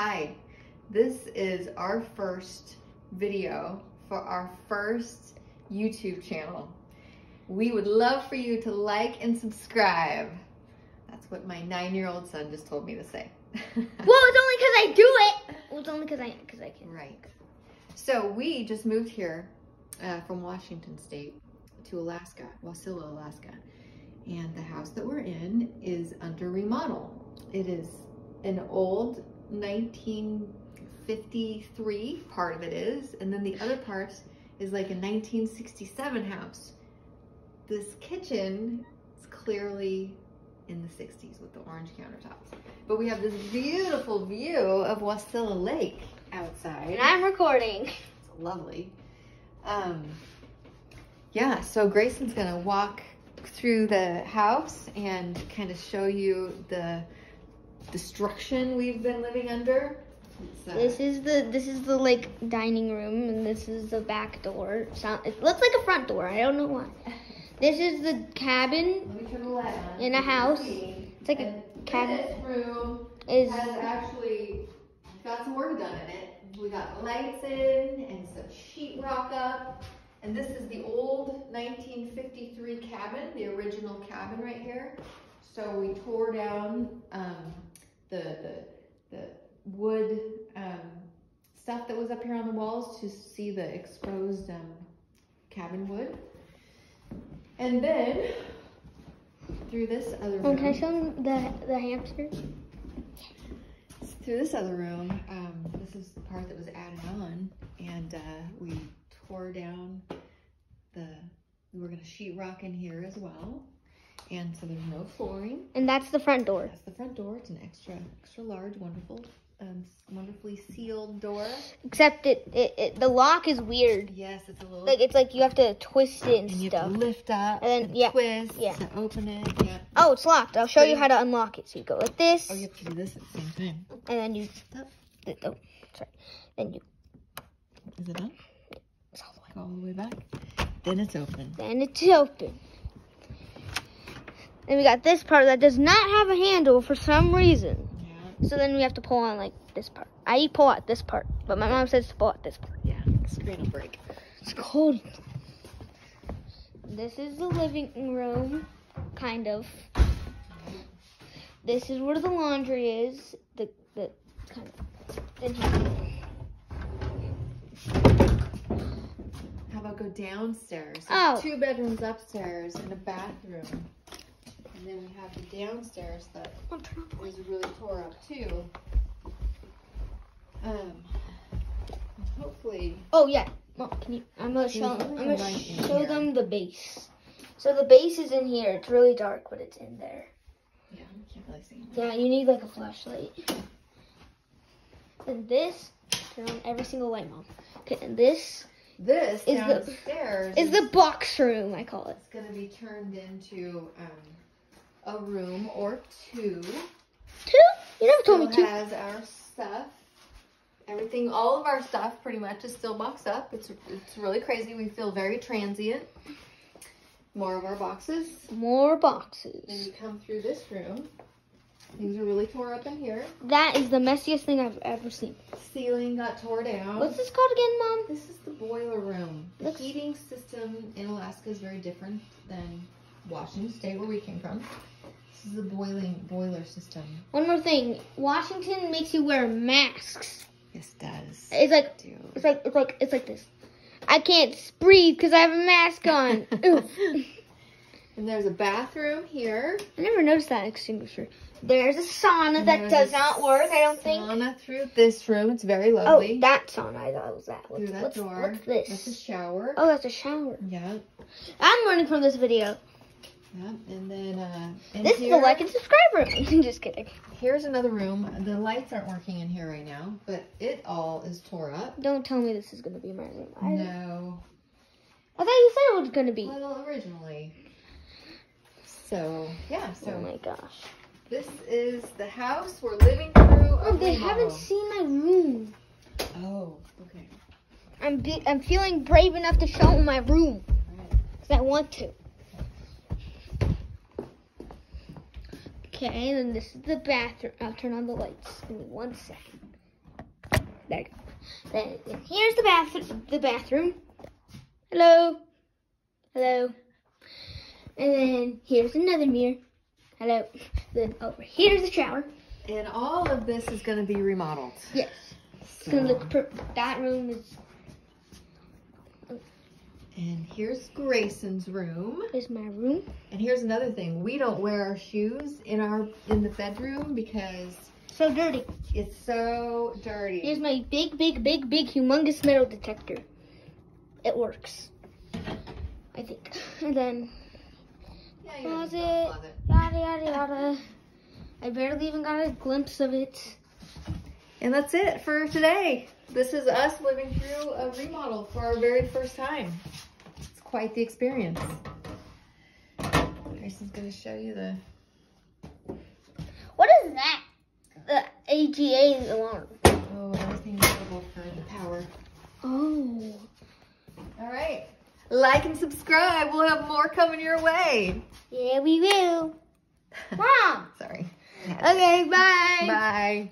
Hi, this is our first video for our first YouTube channel. We would love for you to like and subscribe. That's what my nine-year-old son just told me to say. Well, it's only because I do it. Well, it's only because I because I can. right. So we just moved here uh, from Washington State to Alaska, Wasilla, Alaska. And the house that we're in is under remodel. It is an old 1953 part of it is, and then the other part is like a 1967 house. This kitchen is clearly in the 60s with the orange countertops. But we have this beautiful view of Wasilla Lake outside. And I'm recording. It's lovely. Um, yeah, so Grayson's gonna walk through the house and kind of show you the destruction we've been living under. This is the this is the like dining room, and this is the back door. Sound it looks like a front door. I don't know why. This is the cabin. let me turn the. In a so you can house. It's like a cabin. This room Is has actually got some work done in it. We got lights in and some sheetrock up. And this is the old 1953 cabin, the original cabin right here. So we tore down um, the, the, the wood um, stuff that was up here on the walls to see the exposed um, cabin wood. And then through this other room. can I show them the the hamster? through this other room, um, this is the part that was added on, and uh, we tore down the. We were gonna sheetrock in here as well, and so there's no flooring. And that's the front door. That's front door. It's an extra, extra large, wonderful, um, wonderfully sealed door. Except it, it, it the lock is weird. Yes, it's a little. Like it's like you have to twist it and and stuff. lift up And then- and yeah, twist yeah. to open it. Yeah. Oh, it's locked. I'll show you how to unlock it. So you go like this, Oh, you have to do this at the same time. and then you. Oh, sorry. Then you. Is it done? It's all the way. Go all the way back. Then it's open. Then it's open. And we got this part that does not have a handle for some reason. Yeah. So then we have to pull on like this part. I pull out this part, but my mom says to pull out this part. Yeah. Screen will break. It's cold. This is the living room, kind of. This is where the laundry is. The the kind of. Here. How about go downstairs? Oh. Two bedrooms upstairs and a bathroom. And then we have the downstairs that is really tore up too. Um, hopefully, Oh yeah. Mom, can you? I'm gonna show. I'm gonna show them the base. So the base is in here. It's really dark, but it's in there. yeah, I can't really see. Yeah, you need like a flashlight. And this, turn on every single light, mom. Okay, and this This Is the- is the box room, I call it. It's gonna be turned into um, a room or two. Two? You never told me two. has our stuff. Everything, all of our stuff pretty much is still boxed up. It's it's really crazy. We feel very transient. More of our boxes. More Then boxes. you come through this room. Things are really tore up in here. That is the messiest thing I've ever seen. Ceiling got tore down. What's this called again, mom? This is the boiler room. The Looks- heating system in Alaska is very different than Washington State, where we came from. This is the boiling boiler system. One more thing. Washington makes you wear masks. This does. It's like it's like it's like it's like this. I can't breathe because I have a mask on. Oof. And there's a bathroom here. I never noticed that extinguisher. There's a sauna And that does not work, I don't think. Sauna through this room. It's very lovely. Oh, lovely. that sauna. I thought it was that. What's, through that what's, door. what's this? That's a shower. Oh, that's a shower. Yeah. I'm learning from this video. Yeah. And then uh and This is here, the like and subscribe room. Just kidding. here's another room. The lights aren't working in here right now, but it all is tore up. Don't tell me this is gonna be my room. I, No. I thought you said it was gonna be. Well, originally. So yeah, so oh my gosh. this is the house we're living through. Oh, they remodel. haven't seen my room. Oh, okay. I'm be- I'm feeling brave enough to show them my room Alright. because I want to. Okay, and then this is the bathroom. I'll turn on the lights. Give me one second. There you go. Then here's the bath the bathroom. Hello. Hello. And then here's another mirror. Hello. Then over here's the shower. And all of this is gonna be remodeled. Yes. It's So, gonna look per- that room is and here's Grayson's room. is my room. And here's another thing. We don't wear our shoes in our in the bedroom because So dirty. it's so dirty. Here's my big, big, big, big, humongous metal detector. It works. I think. And then yeah, you have a closet. closet. yada yada yada. I barely even got a glimpse of it. And that's it for today. This is us living through a remodel for our very first time. Quite the experience. Grayson's gonna show you the What is that? The AGA alarm. oh everything's available for the power. Oh. All right. Like and subscribe. We'll have more coming your way. Yeah, we will. Mom. Sorry. Okay, bye. Bye.